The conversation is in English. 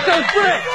Get those bricks!